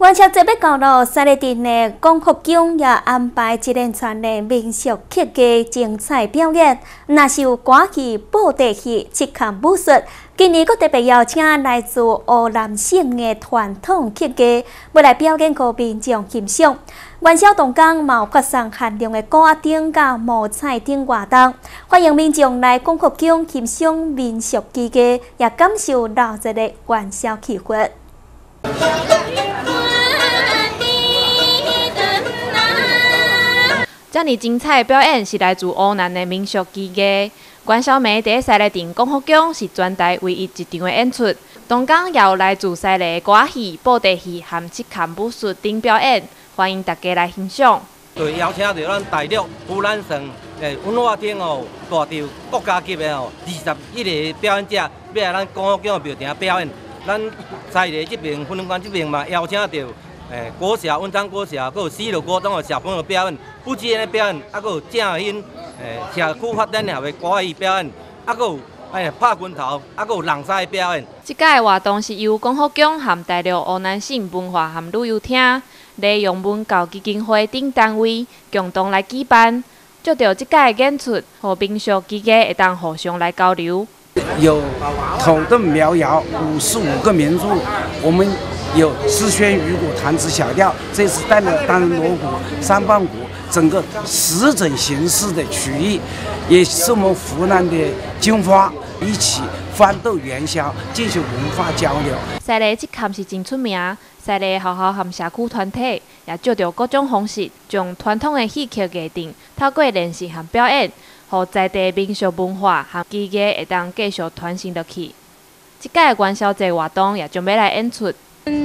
元宵节要到了，三里镇的广福宫也安排一连串的民俗客家精彩表演，那是有歌戏、布袋戏、七孔武术。今年阁特别邀请来自湖南省的传统客家，要来表演给民众欣赏。元宵动工有发送限量的歌灯、甲木彩灯活动，欢迎民众来广福宫欣赏民俗技艺，也感受热热的元宵气氛。这么精彩的表演是来自湖南的民俗技艺。元宵暝在西丽镇广福宫是全台唯一一场的演出。东港也有来自西丽的歌戏、布袋戏和七孔武术等表演，欢迎大家来欣赏。对，邀请到咱大陆湖南省诶文化厅哦，带着国家级的哦二十一个表演者，要来咱广福宫庙埕表演。咱西丽这边、分关这边嘛，邀请到。诶，国小、文昌国小，佮有四路高中的小朋友表演，不止安尼表演，还佮有正音，诶，社区发展协会歌艺表演，还佮有诶拍拳头，还佮有人狮表演。即届活动是由广福宫含大陆湖南省文化含旅游厅、利用文教基金会等单位共同来举办，借着即届演出，和民俗之间会当互相来交流。有头顿苗瑶五十五个民族，我们。有四弦鱼鼓、弹指小调，这次带了单锣鼓、三棒鼓，整个十种形式的曲艺，也是我们湖南的金花一起欢度元宵，进行文化交流。西丽这坎是真出名，西丽学校和社区团体也借着各种方式，将传统的戏曲艺定透过练习和表演，和在地民俗文化和技艺会当继续传承落去。这届元宵节活动也准备来演出。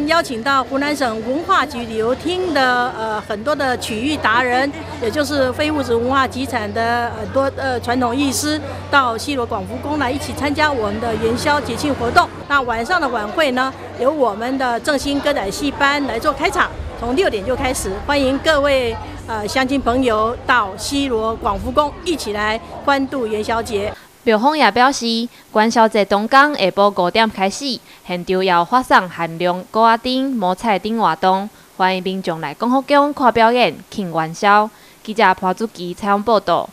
邀请到湖南省文化局旅游厅的呃很多的曲艺达人，也就是非物质文化遗产的很多呃传统艺师，到西罗广福宫来一起参加我们的元宵节庆活动。那晚上的晚会呢，由我们的正兴歌仔戏班来做开场，从六点就开始，欢迎各位呃乡亲朋友到西罗广福宫一起来欢度元宵节。庙方也表示，元宵节当天下晡五点开始，现场要发放限量锅仔灯、摩菜等活动，欢迎民众来广福宫看表演、庆元宵。记者潘祖基采访报道。